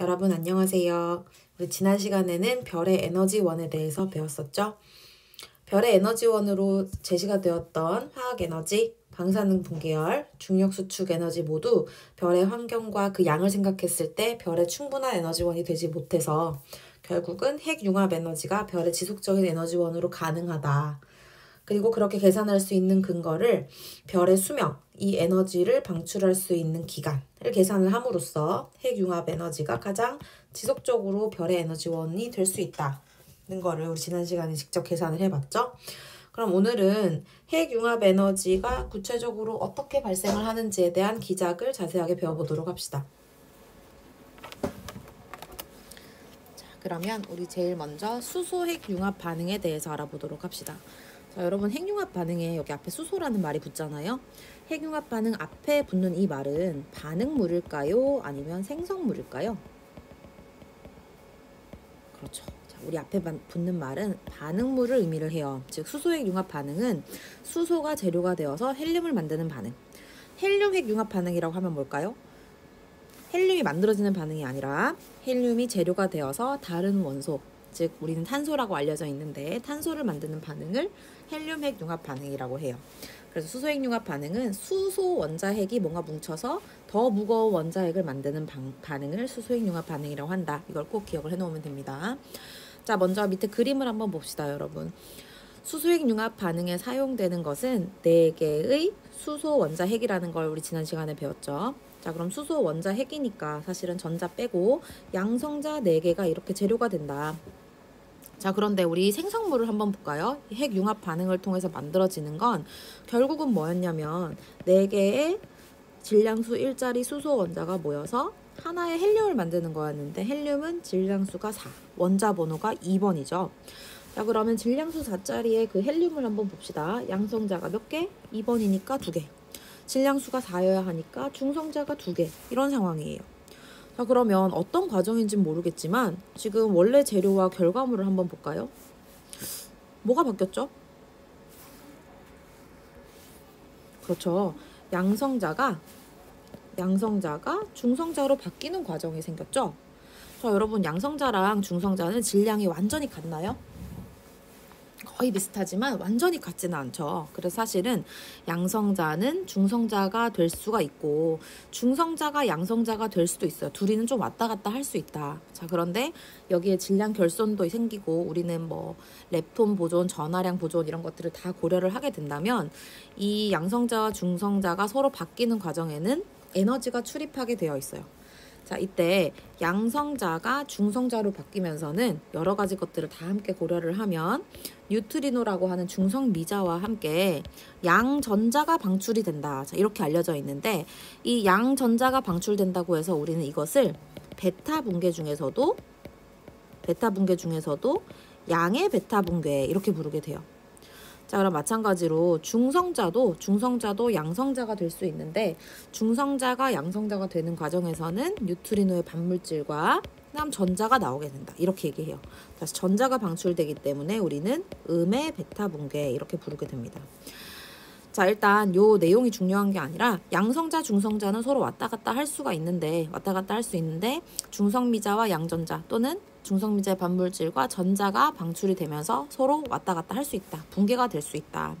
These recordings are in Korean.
여러분 안녕하세요. 우리 지난 시간에는 별의 에너지원에 대해서 배웠었죠? 별의 에너지원으로 제시가 되었던 화학 에너지, 방사능 분계열, 중력 수축 에너지 모두 별의 환경과 그 양을 생각했을 때 별의 충분한 에너지원이 되지 못해서 결국은 핵 융합 에너지가 별의 지속적인 에너지원으로 가능하다. 그리고 그렇게 계산할 수 있는 근거를 별의 수명, 이 에너지를 방출할 수 있는 기간을 계산을 함으로써 핵융합 에너지가 가장 지속적으로 별의 에너지원이 될 수 있다는 거를 우리 지난 시간에 직접 계산을 해봤죠. 그럼 오늘은 핵융합 에너지가 구체적으로 어떻게 발생을 하는지에 대한 기작을 자세하게 배워보도록 합시다. 자, 그러면 우리 제일 먼저 수소 핵융합 반응에 대해서 알아보도록 합시다. 자, 여러분 핵융합 반응에 여기 앞에 수소라는 말이 붙잖아요. 핵융합 반응 앞에 붙는 이 말은 반응물일까요? 아니면 생성물일까요? 그렇죠. 자, 우리 앞에 붙는 말은 반응물을 의미를 해요. 즉 수소핵 융합 반응은 수소가 재료가 되어서 헬륨을 만드는 반응. 헬륨 핵 융합 반응이라고 하면 뭘까요? 헬륨이 만들어지는 반응이 아니라 헬륨이 재료가 되어서 다른 원소, 즉 우리는 탄소라고 알려져 있는데 탄소를 만드는 반응을 헬륨 핵 융합 반응이라고 해요. 그래서 수소 핵 융합 반응은 수소 원자핵이 뭔가 뭉쳐서 더 무거운 원자핵을 만드는 방, 반응을 수소 핵 융합 반응이라고 한다. 이걸 꼭 기억을 해 놓으면 됩니다. 자, 먼저 밑에 그림을 한번 봅시다, 여러분. 수소핵 융합 반응에 사용되는 것은 4개의 수소 원자핵이라는 걸 우리 지난 시간에 배웠죠. 자, 그럼 수소 원자핵이니까 사실은 전자 빼고 양성자 4개가 이렇게 재료가 된다. 자, 그런데 우리 생성물을 한번 볼까요? 핵 융합 반응을 통해서 만들어지는 건 결국은 뭐였냐면 4개의 질량수 1짜리 수소 원자가 모여서 하나의 헬륨을 만드는 거였는데 헬륨은 질량수가 4, 원자 번호가 2번이죠. 자, 그러면 질량수 4짜리의 그 헬륨을 한번 봅시다. 양성자가 몇 개? 2번이니까 2개. 질량수가 4여야 하니까 중성자가 2개. 이런 상황이에요. 자 그러면 어떤 과정인지는 모르겠지만 지금 원래 재료와 결과물을 한번 볼까요? 뭐가 바뀌었죠? 그렇죠. 양성자가 양성자가 중성자로 바뀌는 과정이 생겼죠. 자 여러분 양성자랑 중성자는 질량이 완전히 같나요? 거의 비슷하지만 완전히 같지는 않죠. 그래서 사실은 양성자는 중성자가 될 수가 있고 중성자가 양성자가 될 수도 있어요. 둘이는 좀 왔다 갔다 할 수 있다. 자, 그런데 여기에 질량 결손도 생기고 우리는 뭐 lep톤 보존, 전하량 보존 이런 것들을 다 고려를 하게 된다면 이 양성자와 중성자가 서로 바뀌는 과정에는 에너지가 출입하게 되어 있어요. 자, 이때 양성자가 중성자로 바뀌면서는 여러 가지 것들을 다 함께 고려를 하면 뉴트리노라고 하는 중성 미자와 함께 양전자가 방출이 된다. 자, 이렇게 알려져 있는데 이 양전자가 방출된다고 해서 우리는 이것을 베타 분계 중에서도 베타 분계 중에서도 양의 베타 분계 이렇게 부르게 돼요. 자, 그럼 마찬가지로 중성자도 중성자도 양성자가 될 수 있는데 중성자가 양성자가 되는 과정에서는 뉴트리노의 반물질과 그다음 전자가 나오게 된다. 이렇게 얘기해요. 다시 전자가 방출되기 때문에 우리는 음의 베타 붕괴 이렇게 부르게 됩니다. 자, 일단 요 내용이 중요한 게 아니라 양성자, 중성자는 서로 왔다 갔다 할 수가 있는데 왔다 갔다 할 수 있는데 중성미자와 양전자 또는 중성미자의 반물질과 전자가 방출이 되면서 서로 왔다 갔다 할 수 있다. 붕괴가 될 수 있다.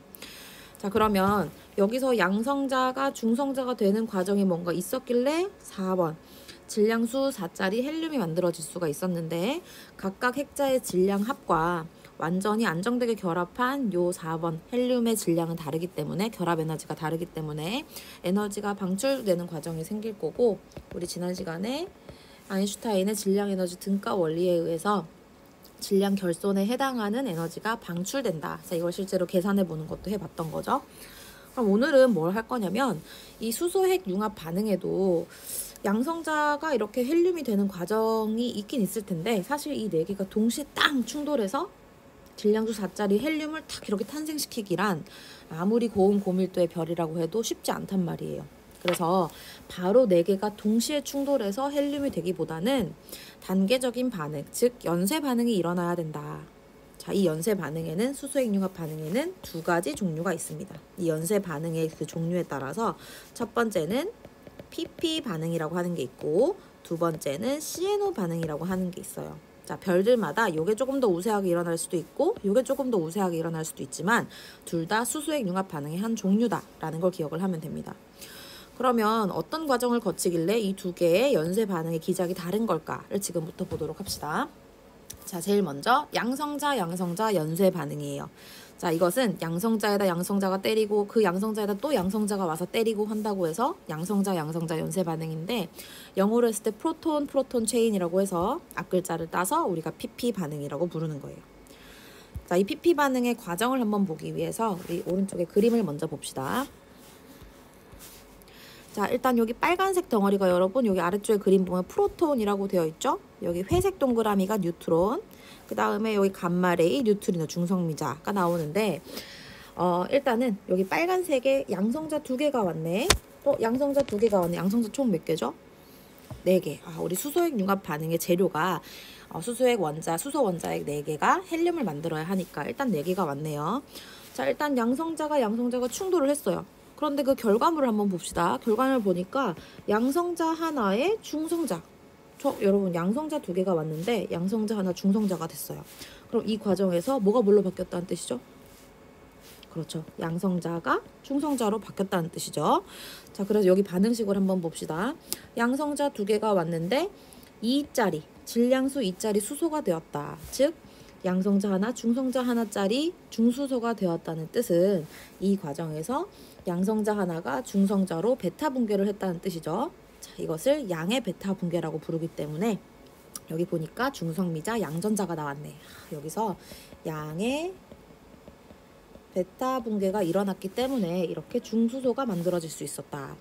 자, 그러면 여기서 양성자가 중성자가 되는 과정이 뭔가 있었길래 4번 질량수 4짜리 헬륨이 만들어질 수가 있었는데 각각 핵자의 질량 합과 완전히 안정되게 결합한 요 4번 헬륨의 질량은 다르기 때문에 결합 에너지가 다르기 때문에 에너지가 방출되는 과정이 생길 거고 우리 지난 시간에 아인슈타인의 질량 에너지 등가 원리에 의해서 질량 결손에 해당하는 에너지가 방출된다. 자, 이걸 실제로 계산해 보는 것도 해봤던 거죠. 그럼 오늘은 뭘 할 거냐면 이 수소핵 융합 반응에도 양성자가 이렇게 헬륨이 되는 과정이 있긴 있을 텐데 사실 이 네 개가 동시에 땅 충돌해서 질량수 4짜리 헬륨을 탁 이렇게 탄생시키기란 아무리 고온 고밀도의 별이라고 해도 쉽지 않단 말이에요. 그래서 바로 네 개가 동시에 충돌해서 헬륨이 되기보다는 단계적인 반응, 즉 연쇄 반응이 일어나야 된다. 자, 이 연쇄 반응에는 수소액 융합 반응에는 두 가지 종류가 있습니다. 이 연쇄 반응의 그 종류에 따라서 첫 번째는 PP 반응이라고 하는 게 있고 두 번째는 CNO 반응이라고 하는 게 있어요. 자, 별들마다 요게 조금 더 우세하게 일어날 수도 있고 요게 조금 더 우세하게 일어날 수도 있지만 둘 다 수소액 융합 반응의 한 종류다라는 걸 기억을 하면 됩니다. 그러면 어떤 과정을 거치길래 이 두 개의 연쇄 반응의 기작이 다른 걸까를 지금부터 보도록 합시다. 자, 제일 먼저 양성자 양성자 연쇄 반응이에요. 자, 이것은 양성자에다 양성자가 때리고 그 양성자에다 또 양성자가 와서 때리고 한다고 해서 양성자 양성자 연쇄 반응인데 영어로 했을 때 프로톤 프로톤 체인이라고 해서 앞글자를 따서 우리가 PP 반응이라고 부르는 거예요. 자, 이 PP 반응의 과정을 한번 보기 위해서 우리 오른쪽에 그림을 먼저 봅시다. 자, 일단 여기 빨간색 덩어리가 여러분 여기 아래쪽에 그림 보면 프로톤이라고 되어 있죠? 여기 회색 동그라미가 뉴트론, 그 다음에 여기 감마레이, 뉴트리노, 중성미자가 나오는데 어, 일단은 여기 빨간색에 양성자 두 개가 왔네. 어, 양성자 두 개가 왔네. 양성자 총 몇 개죠? 네 개. 아, 우리 수소액 융합 반응의 재료가 어, 수소액 원자, 수소 원자액 네 개가 헬륨을 만들어야 하니까 일단 네 개가 왔네요. 자, 일단 양성자가 양성자가 충돌을 했어요. 그런데 그 결과물을 한번 봅시다. 결과물 보니까 양성자 하나에 중성자. 저 여러분 양성자 두 개가 왔는데 양성자 하나 중성자가 됐어요. 그럼 이 과정에서 뭐가 뭘로 바뀌었다는 뜻이죠? 그렇죠. 양성자가 중성자로 바뀌었다는 뜻이죠. 자, 그래서 여기 반응식을 한번 봅시다. 양성자 두 개가 왔는데 2짜리 질량수 2짜리 수소가 되었다. 즉 양성자 하나, 중성자 하나짜리 중수소가 되었다는 뜻은 이 과정에서 양성자 하나가 중성자로 베타 분괴를 했다는 뜻이죠. 자, 이것을 양의 베타 분괴라고 부르기 때문에 여기 보니까 중성미자 양전자가 나왔네. 여기서 양의 베타 분괴가 일어났기 때문에 이렇게 중수소가 만들어질 수 있었다.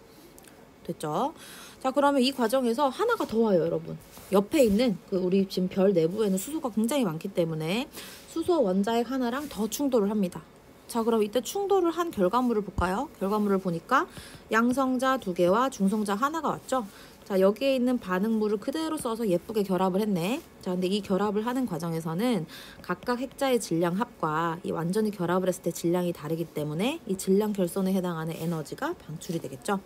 됐죠? 자, 그러면 이 과정에서 하나가 더 와요, 여러분. 옆에 있는 그 우리 지금 별 내부에는 수소가 굉장히 많기 때문에 수소 원자핵 하나랑 더 충돌을 합니다. 자, 그럼 이때 충돌을 한 결과물을 볼까요? 결과물을 보니까 양성자 두 개와 중성자 하나가 왔죠? 자, 여기에 있는 반응물을 그대로 써서 예쁘게 결합을 했네. 자, 근데 이 결합을 하는 과정에서는 각각 핵자의 질량 합과 이 완전히 결합을 했을 때 질량이 다르기 때문에 이 질량 결손에 해당하는 에너지가 방출이 되겠죠.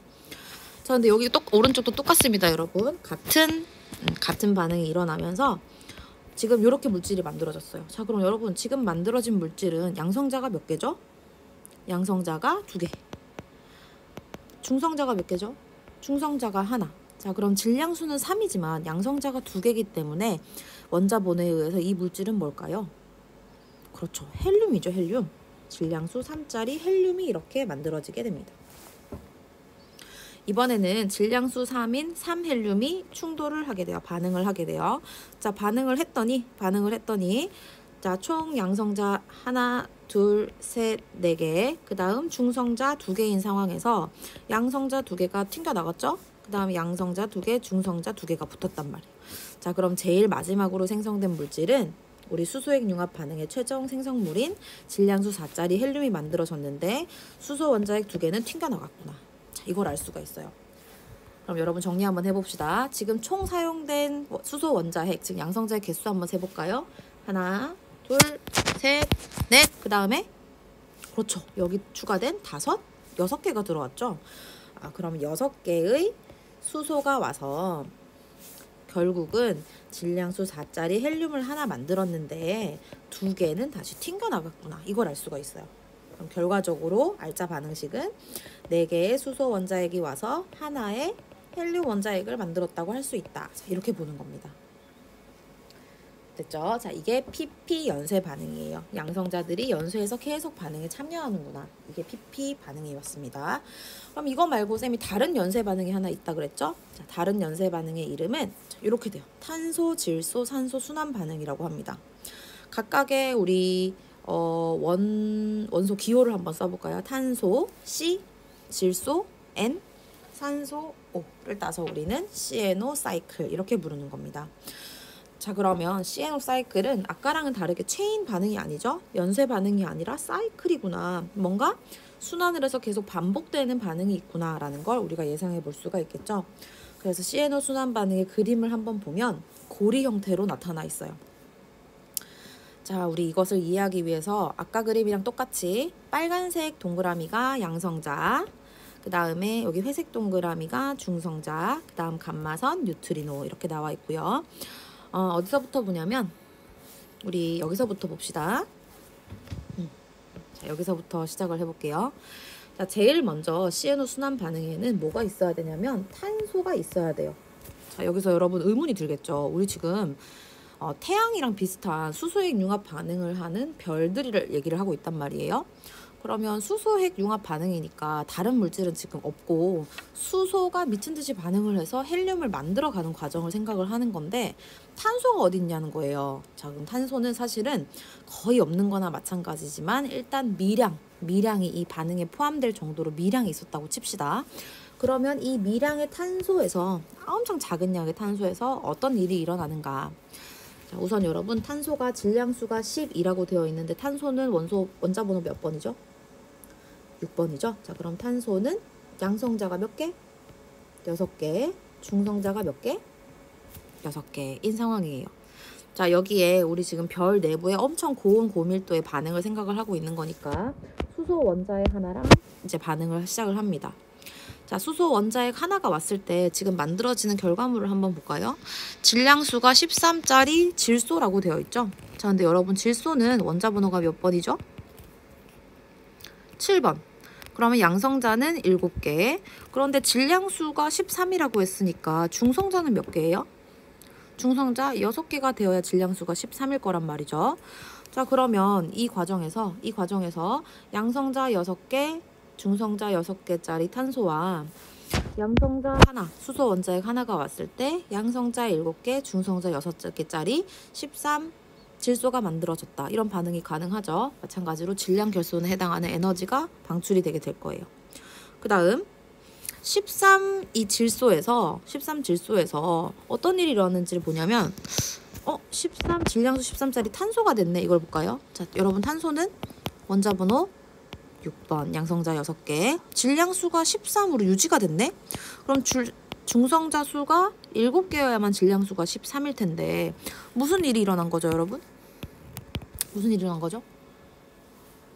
자, 근데 여기 똑 오른쪽도 똑같습니다, 여러분. 같은 음, 같은 반응이 일어나면서 지금 이렇게 물질이 만들어졌어요. 자, 그럼 여러분 지금 만들어진 물질은 양성자가 몇 개죠? 양성자가 두 개. 중성자가 몇 개죠? 중성자가 하나. 자, 그럼 질량수는 3이지만 양성자가 두 개이기 때문에 원자본에 의해서 이 물질은 뭘까요? 그렇죠. 헬륨이죠, 헬륨. 질량수 3짜리 헬륨이 이렇게 만들어지게 됩니다. 이번에는 질량수 3인 3헬륨이 충돌을 하게 돼요. 반응을 하게 돼요. 자, 반응을 했더니 반응을 했더니 자, 총 양성자 하나, 둘, 셋, 네 개. 그다음 중성자 두 개인 상황에서 양성자 두 개가 튕겨 나갔죠? 그 다음에 양성자 두 개, 중성자 두 개가 붙었단 말이에요. 자, 그럼 제일 마지막으로 생성된 물질은 우리 수소액 융합 반응의 최종 생성물인 질량수 4짜리 헬륨이 만들어졌는데 수소 원자핵 두 개는 튕겨 나갔구나. 자, 이걸 알 수가 있어요. 그럼 여러분 정리 한번 해봅시다. 지금 총 사용된 수소 원자핵, 즉 양성자의 개수 한번 세볼까요? 하나, 둘, 셋, 넷. 그 다음에 그렇죠. 여기 추가된 다섯, 여섯 개가 들어왔죠. 아, 그럼 여섯 개의 수소가 와서 결국은 질량수 4짜리 헬륨을 하나 만들었는데 두 개는 다시 튕겨 나갔구나. 이걸 알 수가 있어요. 그럼 결과적으로 알짜 반응식은 네 개의 수소 원자핵이 와서 하나의 헬륨 원자핵을 만들었다고 할 수 있다. 자, 이렇게 보는 겁니다. 됐죠? 자, 이게 PP 연쇄 반응이에요. 양성자들이 연쇄해서 계속 반응에 참여하는구나. 이게 PP 반응이었습니다. 그럼 이거 말고 쌤이 다른 연쇄 반응이 하나 있다 그랬죠? 자, 다른 연쇄 반응의 이름은 자, 이렇게 돼요. 탄소, 질소, 산소 순환 반응이라고 합니다. 각각의 우리 어, 원 원소 기호를 한번 써볼까요? 탄소 C, 질소 N, 산소 O를 따서 우리는 CNO 사이클 이렇게 부르는 겁니다. 자 그러면 CNO 사이클은 아까랑은 다르게 체인 반응이 아니죠? 연쇄 반응이 아니라 사이클이구나. 뭔가 순환을 해서 계속 반복되는 반응이 있구나라는 걸 우리가 예상해 볼 수가 있겠죠. 그래서 CNO 순환 반응의 그림을 한번 보면 고리 형태로 나타나 있어요. 자, 우리 이것을 이해하기 위해서 아까 그림이랑 똑같이 빨간색 동그라미가 양성자, 그 다음에 여기 회색 동그라미가 중성자, 그 다음 감마선, 뉴트리노 이렇게 나와 있고요. 어, 어디서부터 보냐면 우리 여기서부터 봅시다. 음. 자, 여기서부터 시작을 해볼게요. 자, 제일 먼저 CNO 순환 반응에는 뭐가 있어야 되냐면 탄소가 있어야 돼요. 자, 여기서 여러분 의문이 들겠죠. 우리 지금 어, 태양이랑 비슷한 수소핵 융합 반응을 하는 별들을 얘기를 하고 있단 말이에요. 그러면 수소핵 융합 반응이니까 다른 물질은 지금 없고 수소가 미친 듯이 반응을 해서 헬륨을 만들어 가는 과정을 생각을 하는 건데 탄소가 어디 있냐는 거예요. 자, 그럼 탄소는 사실은 거의 없는 거나 마찬가지지만 일단 미량, 미량이 이 반응에 포함될 정도로 미량이 있었다고 칩시다. 그러면 이 미량의 탄소에서 엄청 작은 양의 탄소에서 어떤 일이 일어나는가? 자, 우선 여러분 탄소가 질량수가 10이라고 되어 있는데 탄소는 원소 원자 번호 몇 번이죠? 6번이죠. 자, 그럼 탄소는 양성자가 몇 개? 6개. 중성자가 몇 개? 6개인 상황이에요. 자, 여기에 우리 지금 별 내부에 엄청 고온 고밀도의 반응을 생각을 하고 있는 거니까 수소 원자핵 하나랑 이제 반응을 시작을 합니다. 자, 수소 원자핵 하나가 왔을 때 지금 만들어지는 결과물을 한번 볼까요? 질량수가 13짜리 질소라고 되어 있죠? 자, 근데 여러분 질소는 원자 번호가 몇 번이죠? 7번. 그러면 양성자는 7개. 그런데 질량수가 13이라고 했으니까 중성자는 몇 개예요? 중성자 6개가 되어야 질량수가 13일 거란 말이죠. 자, 그러면 이 과정에서 이 과정에서 양성자 6개, 중성자 6개짜리 탄소와 양성자 하나, 수소 원자핵 하나가 왔을 때 양성자 7개, 중성자 6개짜리 13 질소가 만들어졌다. 이런 반응이 가능하죠. 마찬가지로 질량 결손에 해당하는 에너지가 방출이 되게 될 거예요. 그 다음 13 이 질소에서 13 질소에서 어떤 일이 일어났는지를 보냐면 어, 13 질량수 13짜리 탄소가 됐네. 이걸 볼까요? 자, 여러분 탄소는 원자 번호 6번 양성자 6개. 질량수가 13으로 유지가 됐네. 그럼 줄, 중성자 수가 7개여야만 질량수가 13일 텐데 무슨 일이 일어난 거죠, 여러분? 무슨 일이 일어난 거죠?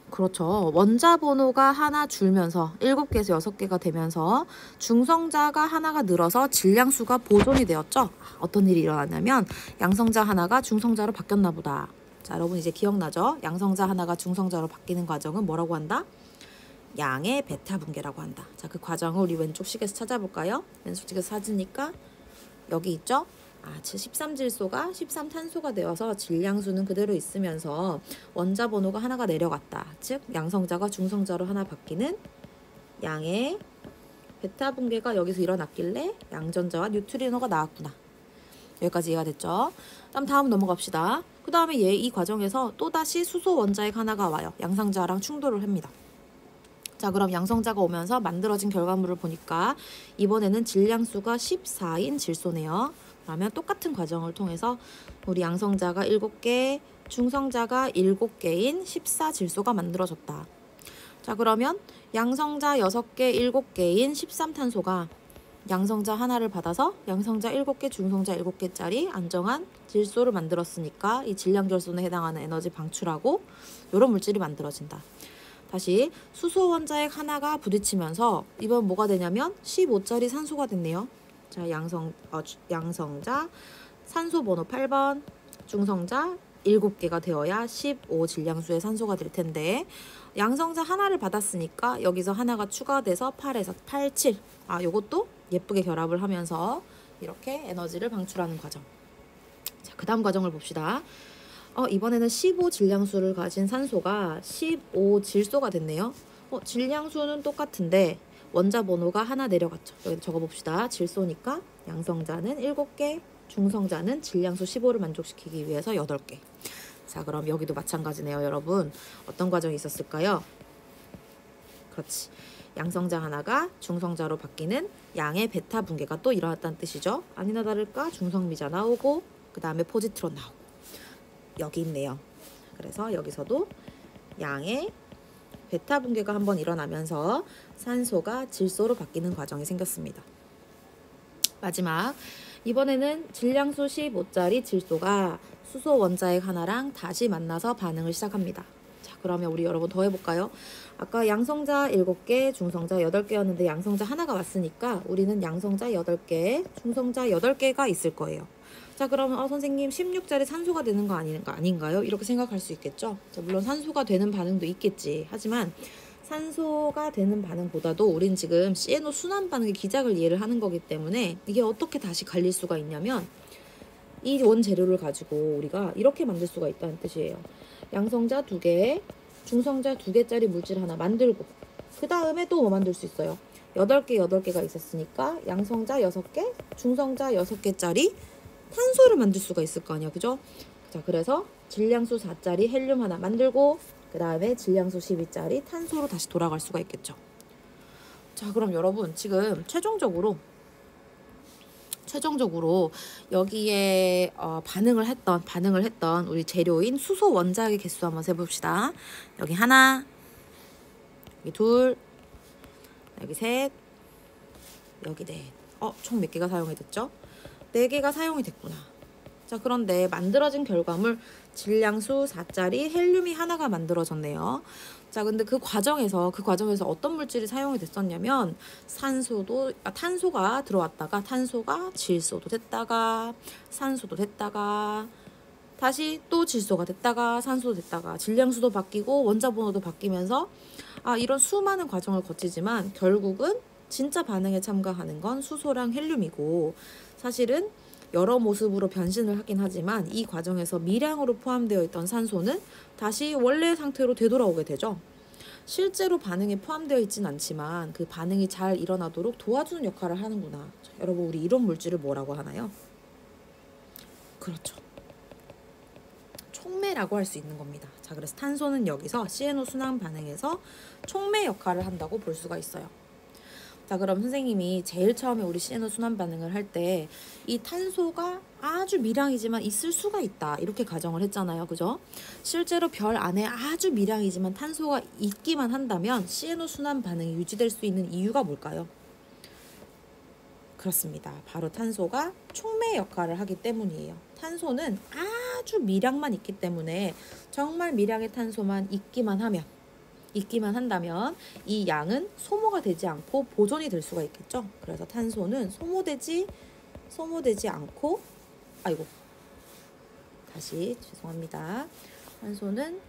그렇죠. 원자 번호가 하나 줄면서 7개에서 6개가 되면서 중성자가 하나가 늘어서 질량수가 보존이 되었죠. 어떤 일이 일어났냐면 양성자 하나가 중성자로 바뀌었나 보다. 자, 여러분 이제 기억나죠? 양성자 하나가 중성자로 바뀌는 과정은 뭐라고 한다? 양의 베타 분계라고 한다. 자, 그 과정을 우리 왼쪽 식에서 찾아볼까요? 왼쪽 식에서 찾으니까 여기 있죠? 아, 13질소가 13탄소가 되어서 질량수는 그대로 있으면서 원자 번호가 하나가 내려갔다. 즉 양성자가 중성자로 하나 바뀌는 양의 베타 분계가 여기서 일어났길래 양전자와 뉴트리노가 나왔구나. 여기까지 이해가 됐죠? 그럼 다음 넘어갑시다. 그 다음에 얘 이 과정에서 또다시 수소 원자핵 하나가 와요. 양성자랑 충돌을 합니다. 자, 그럼 양성자가 오면서 만들어진 결과물을 보니까 이번에는 질량수가 14인 질소네요. 그러면 똑같은 과정을 통해서 우리 양성자가 7개, 중성자가 7개인 14질소가 만들어졌다. 자, 그러면 양성자 6개, 7개인 13탄소가 양성자 하나를 받아서 양성자 7개, 중성자 7개짜리 안정한 질소를 만들었으니까 이 질량 결손에 해당하는 에너지 방출하고 이런 물질이 만들어진다. 다시 수소 원자핵 하나가 부딪히면서 이번 뭐가 되냐면 15짜리 산소가 됐네요. 자, 양성 어, 양성자 산소 번호 8번, 중성자 7개가 되어야 15 질량수의 산소가 될 텐데 양성자 하나를 받았으니까 여기서 하나가 추가돼서 8에서 8, 7. 아, 요것도 예쁘게 결합을 하면서 이렇게 에너지를 방출하는 과정. 자, 그 다음 과정을 봅시다. 어, 이번에는 15 질량수를 가진 산소가 15 질소가 됐네요. 어, 질량수는 똑같은데 원자 번호가 하나 내려갔죠. 여기 적어봅시다. 질소니까 양성자는 7개, 중성자는 질량수 15를 만족시키기 위해서 8개. 자, 그럼 여기도 마찬가지네요, 여러분. 어떤 과정이 있었을까요? 그렇지. 양성자 하나가 중성자로 바뀌는 양의 베타 분계가 또 일어났다는 뜻이죠. 아니나 다를까 중성미자 나오고 그 다음에 포지트론 나오고 여기 있네요. 그래서 여기서도 양의 베타 분계가 한번 일어나면서 산소가 질소로 바뀌는 과정이 생겼습니다. 마지막 이번에는 질량수 15짜리 질소가 수소 원자핵 하나랑 다시 만나서 반응을 시작합니다. 자, 그러면 우리 여러분 더 해볼까요? 아까 양성자 7개, 중성자 8개였는데 양성자 하나가 왔으니까 우리는 양성자 8개, 중성자 8개가 있을 거예요. 자 그러면 어, 선생님 16짜리 산소가 되는 거 아닌가, 아닌가요? 이렇게 생각할 수 있겠죠. 자, 물론 산소가 되는 반응도 있겠지. 하지만 산소가 되는 반응보다도 우린 지금 CNO 순환 반응의 기작을 이해를 하는 거기 때문에 이게 어떻게 다시 갈릴 수가 있냐면 이 원재료를 가지고 우리가 이렇게 만들 수가 있다는 뜻이에요. 양성자 두 개, 중성자 두 개짜리 물질 하나 만들고 그 다음에 또 뭐 만들 수 있어요? 8개, 8개가 있었으니까 양성자 6개, 중성자 6개짜리 탄소를 만들 수가 있을 거 아니야. 그죠? 자, 그래서 질량수 4짜리 헬륨 하나 만들고 그 다음에 질량수 12짜리 탄소로 다시 돌아갈 수가 있겠죠. 자, 그럼 여러분 지금 최종적으로 최종적으로 여기에 어, 반응을 했던 반응을 했던 우리 재료인 수소 원자의 개수 한번 세봅시다. 여기 하나, 여기 둘, 여기 셋, 여기 넷. 어, 총 몇 개가 사용이 됐죠? 네 개가 사용이 됐구나. 자, 그런데 만들어진 결과물 질량수 4짜리 헬륨이 하나가 만들어졌네요. 자, 근데 그 과정에서 그 과정에서 어떤 물질이 사용이 됐었냐면 산소도 아, 탄소가 들어왔다가 탄소가 질소도 됐다가 산소도 됐다가 다시 또 질소가 됐다가 산소도 됐다가 질량수도 바뀌고 원자 번호도 바뀌면서 아, 이런 수많은 과정을 거치지만 결국은 진짜 반응에 참가하는 건 수소랑 헬륨이고 사실은 여러 모습으로 변신을 하긴 하지만 이 과정에서 미량으로 포함되어 있던 산소는 다시 원래 상태로 되돌아오게 되죠. 실제로 반응에 포함되어 있진 않지만 그 반응이 잘 일어나도록 도와주는 역할을 하는구나. 자, 여러분 우리 이런 물질을 뭐라고 하나요? 그렇죠. 촉매라고 할 수 있는 겁니다. 자, 그래서 탄소는 여기서 CNO 순환 반응에서 촉매 역할을 한다고 볼 수가 있어요. 자, 그럼 선생님이 제일 처음에 우리 CNO 순환 반응을 할 때 이 탄소가 아주 미량이지만 있을 수가 있다. 이렇게 가정을 했잖아요. 그죠? 실제로 별 안에 아주 미량이지만 탄소가 있기만 한다면 CNO 순환 반응이 유지될 수 있는 이유가 뭘까요? 그렇습니다. 바로 탄소가 촉매 역할을 하기 때문이에요. 탄소는 아주 미량만 있기 때문에 정말 미량의 탄소만 있기만 하면 있기만 한다면 이 양은 소모가 되지 않고 보존이 될 수가 있겠죠. 그래서 탄소는 소모되지 소모되지 않고 아이고 다시 죄송합니다. 탄소는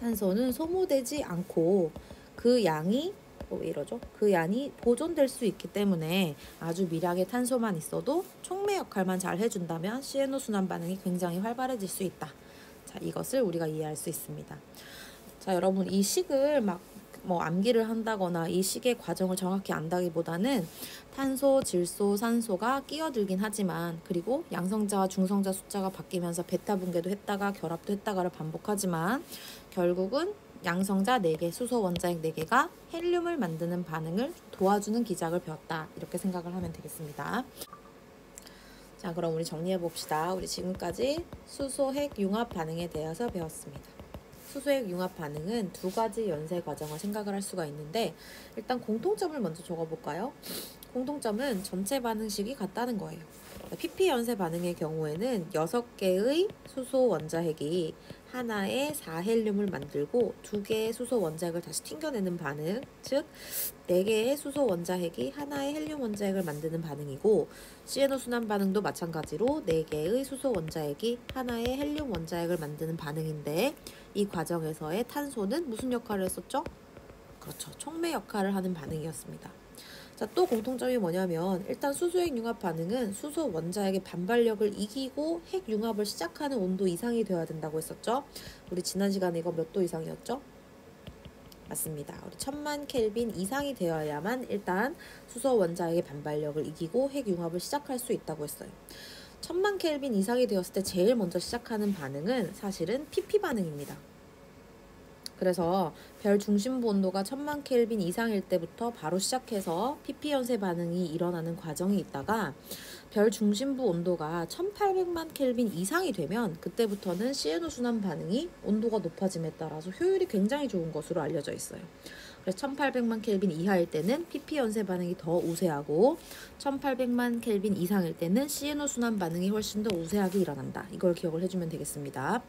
탄소는 소모되지 않고 그 양이 어, 왜 이러죠? 그 양이 보존될 수 있기 때문에 아주 미량의 탄소만 있어도 촉매 역할만 잘 해준다면 CNO 순환 반응이 굉장히 활발해질 수 있다. 자, 이것을 우리가 이해할 수 있습니다. 자, 여러분 이 식을 막 뭐 암기를 한다거나 이 식의 과정을 정확히 안다기보다는 탄소, 질소, 산소가 끼어들긴 하지만 그리고 양성자와 중성자 숫자가 바뀌면서 베타 분계도 했다가 결합도 했다가를 반복하지만 결국은 양성자 4개, 수소 원자핵 4개가 헬륨을 만드는 반응을 도와주는 기작을 배웠다. 이렇게 생각을 하면 되겠습니다. 자, 그럼 우리 정리해 봅시다. 우리 지금까지 수소핵 융합 반응에 대해서 배웠습니다. 수소핵 융합 반응은 두 가지 연쇄 과정을 생각을 할 수가 있는데 일단 공통점을 먼저 적어볼까요? 공통점은 전체 반응식이 같다는 거예요. PP 연쇄 반응의 경우에는 6개의 수소 원자핵이 하나의 4헬륨을 만들고 두 개의 수소 원자핵을 다시 튕겨내는 반응, 즉 4개의 수소 원자핵이 하나의 헬륨 원자핵을 만드는 반응이고 CNO 순환 반응도 마찬가지로 4개의 수소 원자핵이 하나의 헬륨 원자핵을 만드는 반응인데 이 과정에서의 탄소는 무슨 역할을 했었죠? 그렇죠. 촉매 역할을 하는 반응이었습니다. 자, 또 공통점이 뭐냐면 일단 수소핵 융합 반응은 수소 원자핵의 반발력을 이기고 핵 융합을 시작하는 온도 이상이 되어야 된다고 했었죠. 우리 지난 시간에 이거 몇 도 이상이었죠? 맞습니다. 우리 천만 켈빈 이상이 되어야만 일단 수소 원자핵의 반발력을 이기고 핵 융합을 시작할 수 있다고 했어요. 천만 켈빈 이상이 되었을 때 제일 먼저 시작하는 반응은 사실은 PP 반응입니다. 그래서 별 중심부 온도가 천만 켈빈 이상일 때부터 바로 시작해서 PP 연쇄 반응이 일어나는 과정이 있다가 별 중심부 온도가 1800만 켈빈 이상이 되면 그때부터는 CNO 순환 반응이 온도가 높아짐에 따라서 효율이 굉장히 좋은 것으로 알려져 있어요. 그래서 1800만 켈빈 이하일 때는 PP 연쇄 반응이 더 우세하고 1800만 켈빈 이상일 때는 CNO 순환 반응이 훨씬 더 우세하게 일어난다. 이걸 기억을 해주면 되겠습니다.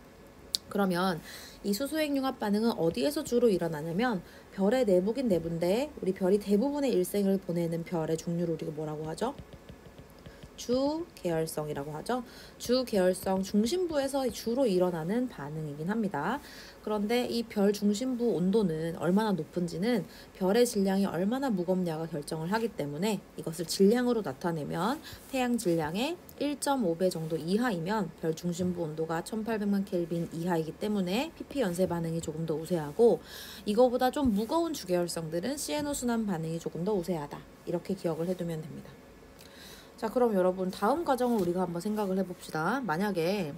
그러면 이 수소핵 융합 반응은 어디에서 주로 일어나냐면 별의 내부긴 내부인데 우리 별이 대부분의 일생을 보내는 별의 종류를 우리가 뭐라고 하죠? 주 계열성이라고 하죠. 주 계열성 중심부에서 주로 일어나는 반응이긴 합니다. 그런데 이 별 중심부 온도는 얼마나 높은지는 별의 질량이 얼마나 무겁냐가 결정을 하기 때문에 이것을 질량으로 나타내면 태양 질량의 1.5배 정도 이하이면 별 중심부 온도가 1800만 켈빈 이하이기 때문에 pp 연쇄 반응이 조금 더 우세하고 이거보다 좀 무거운 주계열성들은 시에노 순환 반응이 조금 더 우세하다. 이렇게 기억을 해두면 됩니다. 자, 그럼 여러분 다음 과정을 우리가 한번 생각을 해봅시다. 만약에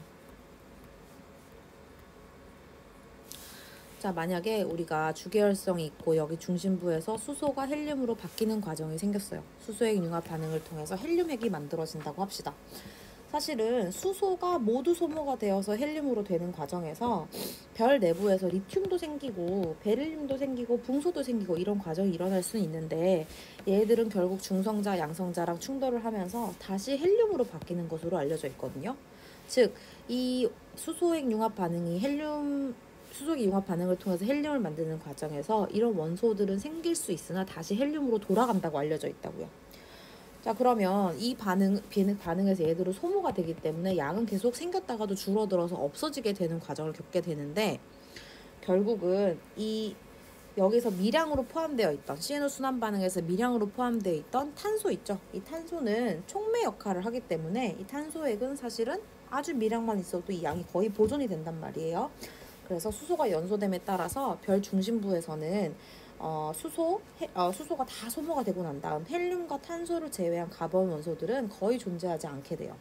자, 만약에 우리가 주계열성이 있고 여기 중심부에서 수소가 헬륨으로 바뀌는 과정이 생겼어요. 수소핵 융합 반응을 통해서 헬륨핵이 만들어진다고 합시다. 사실은 수소가 모두 소모가 되어서 헬륨으로 되는 과정에서 별 내부에서 리튬도 생기고 베릴륨도 생기고 붕소도 생기고 이런 과정이 일어날 수는 있는데 얘들은 결국 중성자, 양성자랑 충돌을 하면서 다시 헬륨으로 바뀌는 것으로 알려져 있거든요. 즉, 이 수소핵 융합 반응이 헬륨 수소기 융합 반응을 통해서 헬륨을 만드는 과정에서 이런 원소들은 생길 수 있으나 다시 헬륨으로 돌아간다고 알려져 있다고요. 자 그러면 이 반응 비행 반응에서 얘들은 소모가 되기 때문에 양은 계속 생겼다가도 줄어들어서 없어지게 되는 과정을 겪게 되는데 결국은 이 여기서 미량으로 포함되어 있던 시에노 순환 반응에서 미량으로 포함되어 있던 탄소 있죠. 이 탄소는 촉매 역할을 하기 때문에 이 탄소액은 사실은 아주 미량만 있어도 이 양이 거의 보존이 된단 말이에요. 그래서 수소가 연소됨에 따라서 별 중심부에서는 어, 수소, 해, 어, 수소가 다 소모가 되고 난 다음 헬륨과 탄소를 제외한 가번 원소들은 거의 존재하지 않게 돼요.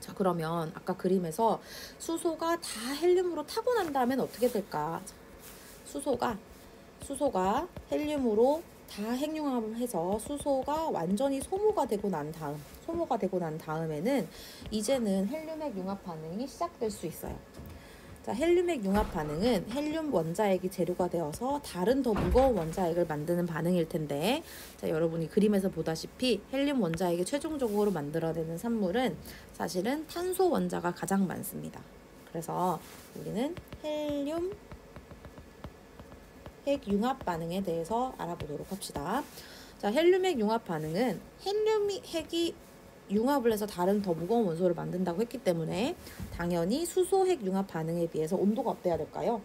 자 그러면 아까 그림에서 수소가 다 헬륨으로 타고 난 다음엔 어떻게 될까? 수소가 수소가 헬륨으로 다 핵융합을 해서 수소가 완전히 소모가 되고 난 다음 소모가 되고 난 다음에는 이제는 헬륨핵 융합 반응이 시작될 수 있어요. 자, 헬륨핵 융합 반응은 헬륨 원자액이 재료가 되어서 다른 더 무거운 원자액을 만드는 반응일 텐데 자, 여러분이 그림에서 보다시피 헬륨 원자액이 최종적으로 만들어내는 산물은 사실은 탄소 원자가 가장 많습니다. 그래서 우리는 헬륨 핵 융합 반응에 대해서 알아보도록 합시다. 자, 헬륨 핵 융합 반응은 헬륨 핵이 융합을 해서 다른 더 무거운 원소를 만든다고 했기 때문에 당연히 수소핵 융합 반응에 비해서 온도가 어때야 될까요?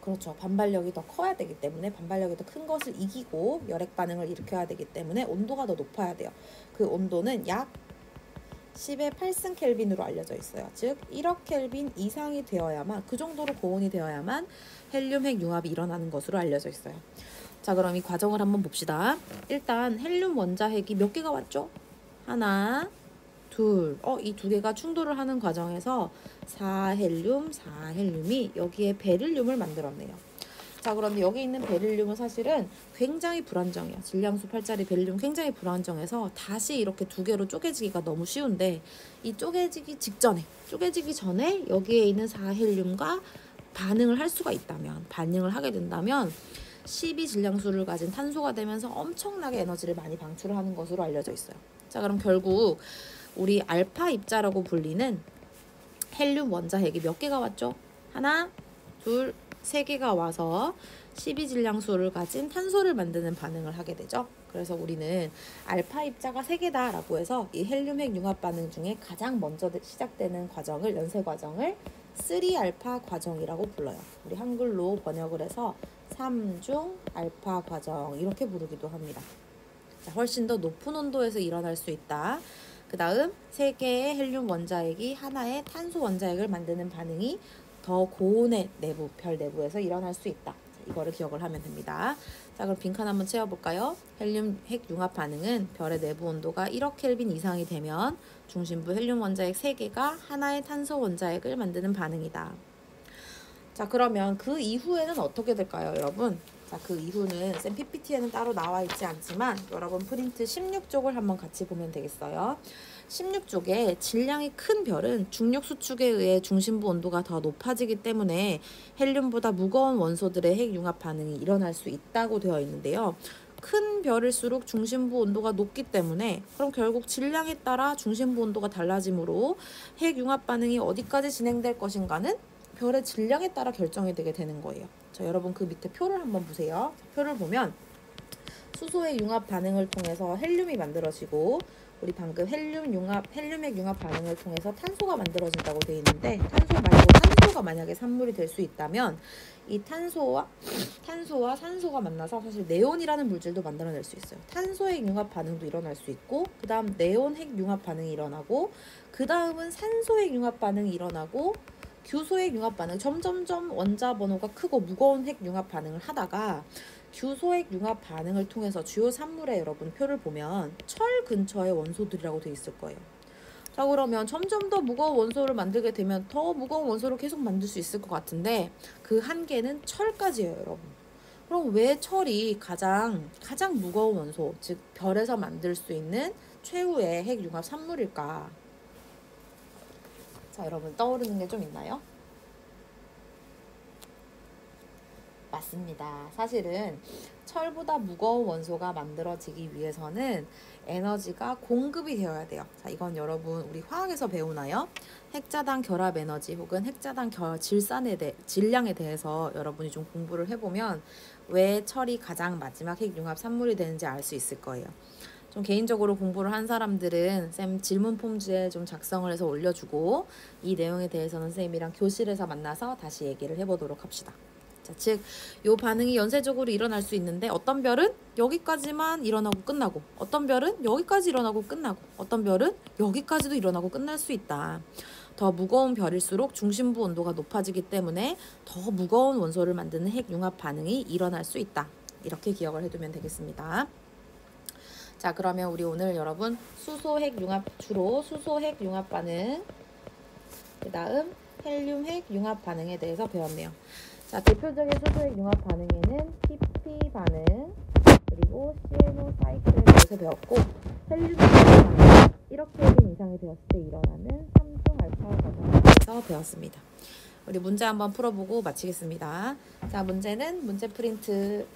그렇죠. 반발력이 더 커야 되기 때문에 반발력이 더 큰 것을 이기고 열핵 반응을 일으켜야 되기 때문에 온도가 더 높아야 돼요. 그 온도는 약 10의 8승 켈빈으로 알려져 있어요. 즉 1억 켈빈 이상이 되어야만 그 정도로 고온이 되어야만 헬륨핵 융합이 일어나는 것으로 알려져 있어요. 자 그럼 이 과정을 한번 봅시다. 일단 헬륨 원자핵이 몇 개가 왔죠? 하나, 둘. 어, 이 두 개가 충돌을 하는 과정에서 4헬륨, 4헬륨이 여기에 베릴륨을 만들었네요. 자, 그런데 여기 있는 베릴륨은 사실은 굉장히 불안정해요. 질량수 8짜리 베릴륨 굉장히 불안정해서 다시 이렇게 두 개로 쪼개지기가 너무 쉬운데 이 쪼개지기 직전에, 쪼개지기 전에 여기에 있는 4헬륨과 반응을 할 수가 있다면, 반응을 하게 된다면 12 질량수를 가진 탄소가 되면서 엄청나게 에너지를 많이 방출을 하는 것으로 알려져 있어요. 자, 그럼 결국 우리 알파 입자라고 불리는 헬륨 원자핵이 몇 개가 왔죠? 하나, 둘, 세 개가 와서 12질량수를 가진 탄소를 만드는 반응을 하게 되죠. 그래서 우리는 알파 입자가 세 개다라고 해서 이 헬륨 핵 융합 반응 중에 가장 먼저 시작되는 과정을 연쇄 과정을 3알파 과정이라고 불러요. 우리 한글로 번역을 해서 3중 알파 과정 이렇게 부르기도 합니다. 자, 훨씬 더 높은 온도에서 일어날 수 있다. 그 다음 세 개의 헬륨 원자액이 하나의 탄소 원자액을 만드는 반응이 더 고온의 내부, 별 내부에서 일어날 수 있다. 자, 이거를 기억을 하면 됩니다. 자, 그럼 빈칸 한번 채워볼까요? 헬륨 핵 융합 반응은 별의 내부 온도가 1억 켈빈 이상이 되면 중심부 헬륨 원자액 3개가 하나의 탄소 원자액을 만드는 반응이다. 자, 그러면 그 이후에는 어떻게 될까요, 여러분? 자, 그 이후는 쌤 PPT에는 따로 나와 있지 않지만 여러분 프린트 16쪽을 한번 같이 보면 되겠어요. 16쪽에 질량이 큰 별은 중력 수축에 의해 중심부 온도가 더 높아지기 때문에 헬륨보다 무거운 원소들의 핵 융합 반응이 일어날 수 있다고 되어 있는데요. 큰 별일수록 중심부 온도가 높기 때문에 그럼 결국 질량에 따라 중심부 온도가 달라지므로 핵 융합 반응이 어디까지 진행될 것인가는 별의 질량에 따라 결정이 되게 되는 거예요. 자, 여러분 그 밑에 표를 한번 보세요. 표를 보면 수소의 융합 반응을 통해서 헬륨이 만들어지고 우리 방금 헬륨 융합 헬륨액 융합 반응을 통해서 탄소가 만들어진다고 되어 있는데 탄소 말고 산소가 만약에 산물이 될 수 있다면 이 탄소와 탄소와 산소가 만나서 사실 네온이라는 물질도 만들어낼 수 있어요. 탄소핵 융합 반응도 일어날 수 있고 그다음 네온핵 융합 반응이 일어나고 그다음은 산소핵 융합 반응이 일어나고 규소핵 융합 반응 점점점 원자 번호가 크고 무거운 핵 융합 반응을 하다가 규소핵 융합 반응을 통해서 주요 산물의 여러분 표를 보면 철 근처의 원소들이라고 돼 있을 거예요. 자 그러면 점점 더 무거운 원소를 만들게 되면 더 무거운 원소를 계속 만들 수 있을 것 같은데 그 한계는 철까지예요, 여러분. 그럼 왜 철이 가장 가장 무거운 원소, 즉 별에서 만들 수 있는 최후의 핵 융합 산물일까? 자, 여러분 떠오르는 게 좀 있나요? 맞습니다. 사실은 철보다 무거운 원소가 만들어지기 위해서는 에너지가 공급이 되어야 돼요. 자, 이건 여러분 우리 화학에서 배우나요? 핵자당 결합 에너지 혹은 핵자당 결 질산에 대 질량에 대해서 여러분이 좀 공부를 해보면 왜 철이 가장 마지막 핵융합 산물이 되는지 알 수 있을 거예요. 좀 개인적으로 공부를 한 사람들은 쌤 질문 폼지에 좀 작성을 해서 올려주고 이 내용에 대해서는 쌤이랑 교실에서 만나서 다시 얘기를 해보도록 합시다. 자, 즉, 요 반응이 연쇄적으로 일어날 수 있는데 어떤 별은 여기까지만 일어나고 끝나고 어떤 별은 여기까지 일어나고 끝나고 어떤 별은 여기까지도 일어나고 끝날 수 있다. 더 무거운 별일수록 중심부 온도가 높아지기 때문에 더 무거운 원소를 만드는 핵융합 반응이 일어날 수 있다. 이렇게 기억을 해두면 되겠습니다. 자 그러면 우리 오늘 여러분 수소핵 융합 주로 수소핵 융합 반응 그 다음 헬륨핵 융합 반응에 대해서 배웠네요. 자 대표적인 수소핵 융합 반응에는 PP 반응 그리고 CNO 사이클에 대해서 배웠고 헬륨 반응 1억 켈빈 이상이 되었을 때 일어나는 3중 알파 과정에 대해서 배웠습니다. 우리 문제 한번 풀어보고 마치겠습니다. 자 문제는 문제 프린트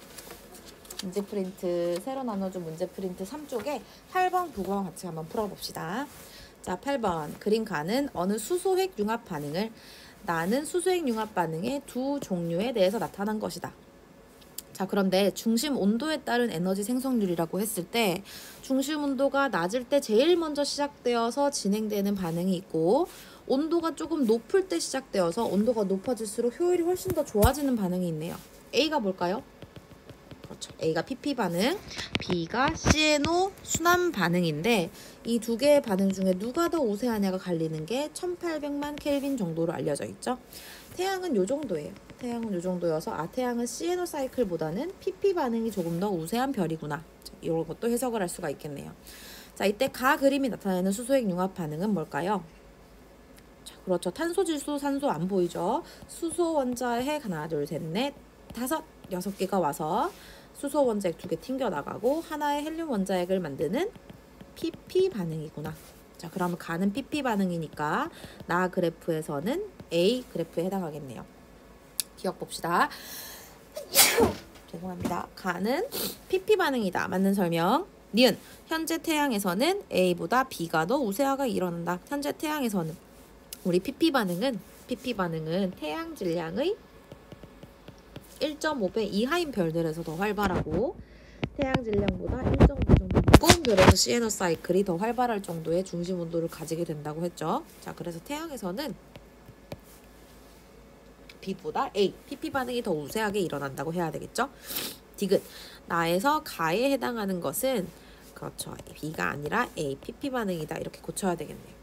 문제 프린트 새로 나눠준 문제 프린트 3쪽에 8번 9번 같이 한번 풀어봅시다. 자 8번 그림 가는 어느 수소핵 융합 반응을 나는 수소핵 융합 반응의 두 종류에 대해서 나타난 것이다. 자 그런데 중심 온도에 따른 에너지 생성률이라고 했을 때 중심 온도가 낮을 때 제일 먼저 시작되어서 진행되는 반응이 있고 온도가 조금 높을 때 시작되어서 온도가 높아질수록 효율이 훨씬 더 좋아지는 반응이 있네요. A가 뭘까요? 그렇죠. A가 PP 반응, B가 CNO 순환 반응인데 이 두 개의 반응 중에 누가 더 우세하냐가 갈리는 게 1800만 켈빈 정도로 알려져 있죠. 태양은 요 정도예요. 태양은 요 정도여서 아 태양은 CNO 사이클보다는 PP 반응이 조금 더 우세한 별이구나. 이런 것도 해석을 할 수가 있겠네요. 자, 이때 가 그림이 나타내는 수소핵 융합 반응은 뭘까요? 자, 그렇죠. 탄소 질소 산소 안 보이죠? 수소 원자의 핵 하나 둘 셋 넷 다섯 여섯 개가 와서 수소 원자핵 두개 튕겨 나가고 하나의 헬륨 원자핵을 만드는 PP 반응이구나. 자, 그러면 가는 PP 반응이니까 나 그래프에서는 A 그래프에 해당하겠네요. 기억 봅시다. 죄송합니다. 가는 PP 반응이다. 맞는 설명. 니은 현재 태양에서는 A보다 B가 더 우세화가 일어난다. 현재 태양에서는 우리 PP 반응은 PP 반응은 태양 질량의 1.5배 이하인 별들에서 더 활발하고 태양 질량보다 1.5 정도 무거운 별에서 시에너 사이클이 더 활발할 정도의 중심 온도를 가지게 된다고 했죠. 자, 그래서 태양에서는 B보다 A, PP 반응이 더 우세하게 일어난다고 해야 되겠죠. 디귿, 나에서 가에 해당하는 것은 그렇죠. B가 아니라 A, PP 반응이다. 이렇게 고쳐야 되겠네요.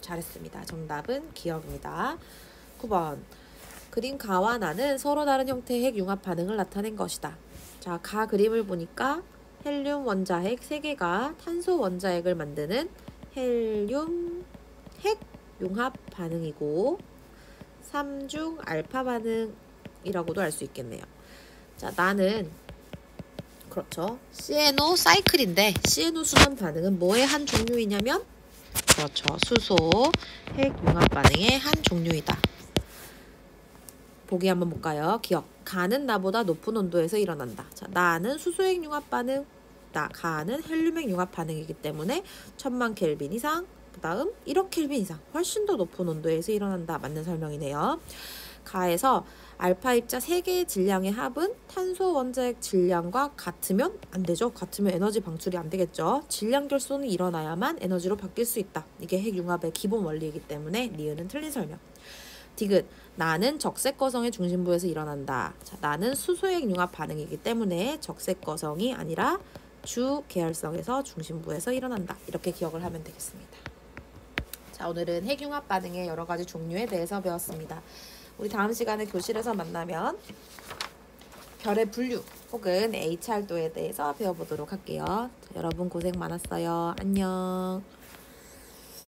잘했습니다. 정답은 기억입니다. 9번, 그림 가와 나는 서로 다른 형태의 핵 융합 반응을 나타낸 것이다. 자, 가 그림을 보니까 헬륨 원자핵 3개가 탄소 원자핵을 만드는 헬륨 핵 융합 반응이고 3중 알파 반응이라고도 알 수 있겠네요. 자, 나는 그렇죠. CNO 사이클인데 CNO 순환 반응은 뭐의 한 종류이냐면 그렇죠. 수소 핵 융합 반응의 한 종류이다. 보기 한번 볼까요? 기억. 가는 나보다 높은 온도에서 일어난다. 자, 나는 수소핵 융합 반응, 나 가는 헬륨핵 융합 반응이기 때문에 천만 켈빈 이상, 그 다음 1억 켈빈 이상 훨씬 더 높은 온도에서 일어난다. 맞는 설명이네요. 가에서 알파 입자 세 개의 질량의 합은 탄소 원자핵 질량과 같으면 안 되죠. 같으면 에너지 방출이 안 되겠죠. 질량 결손이 일어나야만 에너지로 바뀔 수 있다. 이게 핵융합의 기본 원리이기 때문에 니은은 틀린 설명. 디귿 나는 적색 거성의 중심부에서 일어난다. 자, 나는 수소핵 융합 반응이기 때문에 적색 거성이 아니라 주 계열성에서 중심부에서 일어난다. 이렇게 기억을 하면 되겠습니다. 자, 오늘은 핵융합 반응의 여러 가지 종류에 대해서 배웠습니다. 우리 다음 시간에 교실에서 만나면 별의 분류 혹은 H활도에 대해서 배워보도록 할게요. 자, 여러분 고생 많았어요. 안녕.